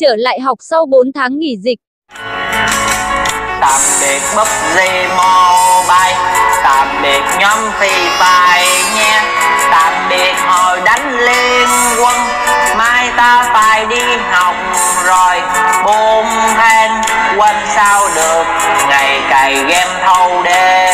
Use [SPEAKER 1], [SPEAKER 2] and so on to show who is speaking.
[SPEAKER 1] trở lại học sau 4 tháng nghỉ dịch.
[SPEAKER 2] Tạm biệt PUBG Mobile Tạm biệt nhóm phi bài nha Tạm biệt hồi đánh liên quân, Mai ta phải đi học rồi. Buông than quên sao được, Ngày cày game thâu đêm.